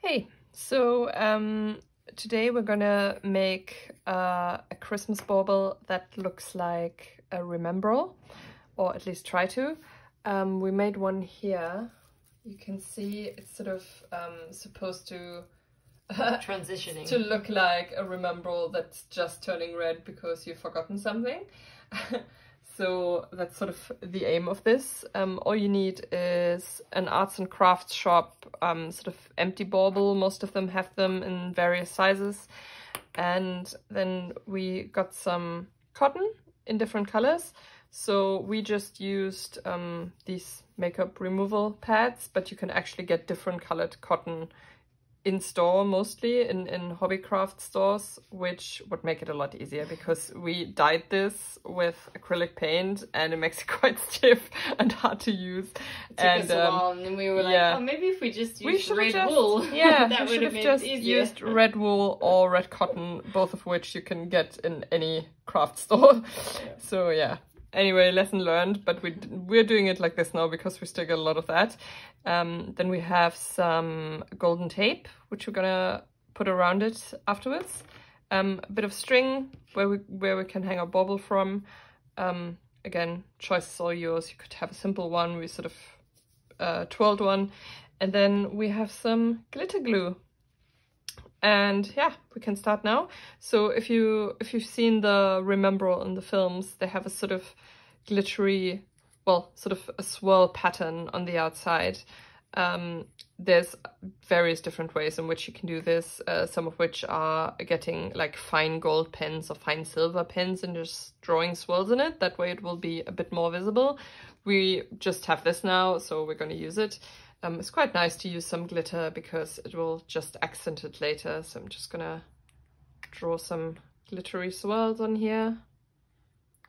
Hey, so um, today we're gonna make uh, a Christmas bauble that looks like a remembrall, or at least try to. Um, we made one here. You can see it's sort of um, supposed to Transitioning. to look like a remembrall that's just turning red because you've forgotten something. so that's sort of the aim of this. Um, all you need is an arts and crafts shop, um, sort of empty bauble. Most of them have them in various sizes. And then we got some cotton in different colors. So we just used um, these makeup removal pads, but you can actually get different colored cotton in store mostly in, in hobbycraft stores, which would make it a lot easier because we dyed this with acrylic paint and it makes it quite stiff and hard to use. It took and us a while, and then we were like, yeah. oh, maybe if we just we use should red just, wool, yeah, that we would should have just easier. used red wool or red cotton, both of which you can get in any craft store. So yeah. Anyway, lesson learned, but we we're doing it like this now because we still get a lot of that. Um, then we have some golden tape, which we're gonna put around it afterwards. Um, a bit of string where we where we can hang our bauble from. Um, again, choice is all yours. You could have a simple one. We sort of uh, twirled one, and then we have some glitter glue. And yeah, we can start now. So if you if you've seen the Remembrall in the films, they have a sort of glittery, well, sort of a swirl pattern on the outside. Um, there's various different ways in which you can do this, uh, some of which are getting like fine gold pens or fine silver pens and just drawing swirls in it. That way it will be a bit more visible. We just have this now, so we're going to use it. Um, it's quite nice to use some glitter because it will just accent it later. So I'm just gonna draw some glittery swirls on here.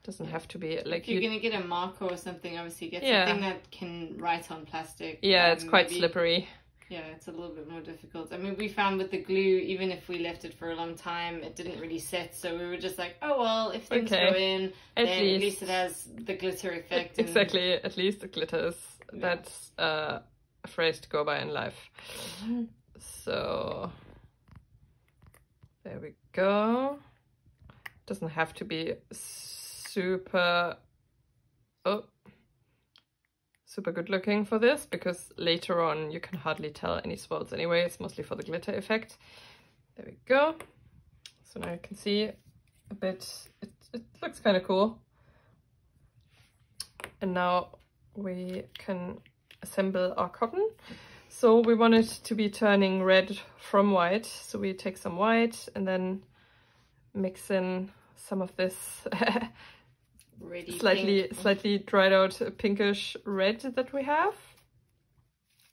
Doesn't have to be like if you're you. gonna get a marker or something, obviously get Yeah. something that can write on plastic. Yeah, it's um, quite maybe- slippery. Yeah, it's a little bit more difficult. I mean, we found with the glue, even if we left it for a long time, it didn't really set. So we were just like, oh well, if things Okay. go in, At then least. at least it has the glitter effect. and- Exactly, at least it glitters. Yeah. That's uh, phrase to go by in life. So there we go. Doesn't have to be super oh super good looking for this because later on you can hardly tell any swirls anyway. It's mostly for the glitter effect. There we go. So now you can see a bit. It, it looks kind of cool. And now we can assemble our cotton. So we want it to be turning red from white. So we take some white and then mix in some of this slightly pink. slightly dried out pinkish red that we have.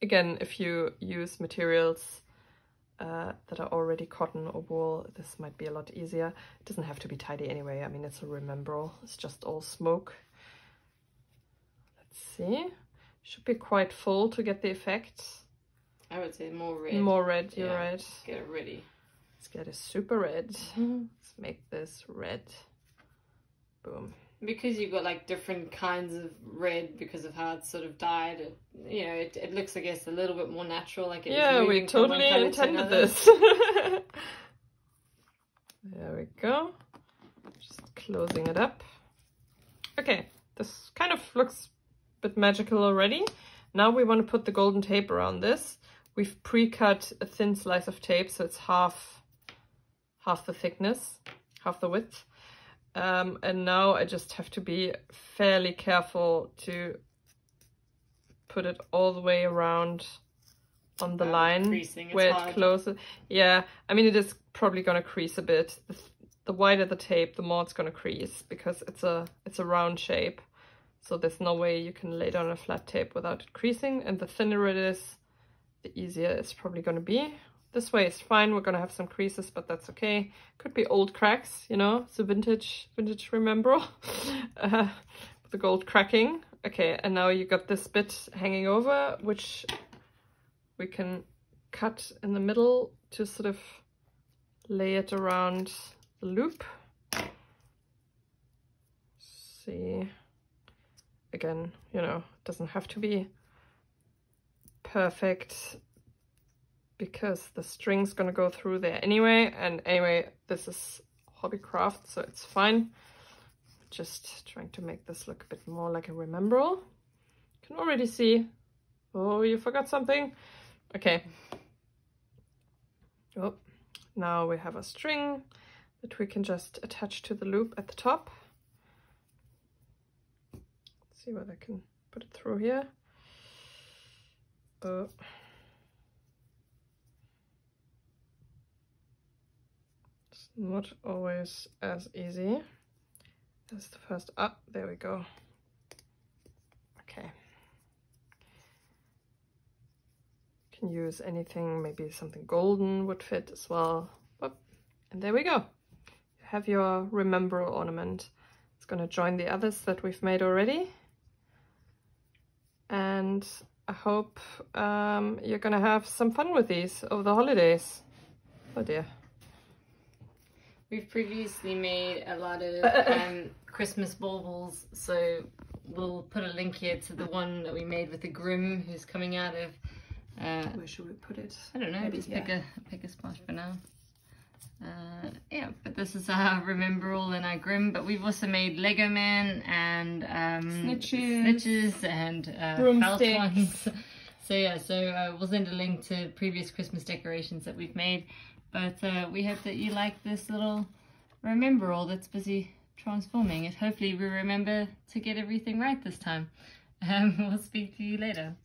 Again, if you use materials uh, that are already cotton or wool, this might be a lot easier. It doesn't have to be tidy anyway. I mean, it's a remembrall. It's just all smoke. Let's see. Should be quite full to get the effect. I would say more red. More red, you're Yeah. right. Get it ready. Let's get it super red. Mm-hmm. Let's make this red. Boom. Because you've got like different kinds of red because of how it's sort of dyed. It, you know, it, it looks, I guess, a little bit more natural. Like it's Yeah, we moving from one totally colour to intended this. there we go. Just closing it up. Okay, this kind of looks bit magical already. Now we want to put the golden tape around this. We've pre-cut a thin slice of tape, so it's half, half the thickness, half the width. Um, and now I just have to be fairly careful to put it all the way around on the About line where hard. it closes. Yeah, I mean it is probably gonna crease a bit. The, the wider the tape, the more it's gonna crease because it's a it's a round shape. So there's no way you can lay down a flat tape without it creasing. And the thinner it is, the easier it's probably gonna be. This way is fine. We're gonna have some creases, but that's okay. Could be old cracks, you know, a vintage vintage remember. uh, the gold cracking. Okay, and now you got this bit hanging over, which we can cut in the middle to sort of lay it around the loop. See, again, you know, it doesn't have to be perfect because the string's gonna go through there anyway. And anyway, this is Hobbycraft, so it's fine. Just trying to make this look a bit more like a Remembrall. You can already see, oh, you forgot something. Okay. Oh, now we have a string that we can just attach to the loop at the top. See whether I can put it through here. Oh. It's not always as easy as the first. Ah, there we go. Okay. Can use anything, maybe something golden would fit as well. And there we go. You have your Remembrall ornament. It's going to join the others that we've made already. And I hope um, you're going to have some fun with these over the holidays. Oh dear. We've previously made a lot of um, Christmas baubles, so we'll put a link here to the one that we made with the Grim who's coming out of. Uh, Where should we put it? I don't know. Maybe just pick a pick a spot for now. Uh, this is our Remembrall and our Grim, but we've also made Lego Man and um, snitches. snitches and uh, ones. so yeah, so uh, we'll send a link to previous Christmas decorations that we've made. But uh, we hope that you like this little Remembrall that's busy transforming it. Hopefully we remember to get everything right this time. Um, we'll speak to you later.